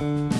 Bye.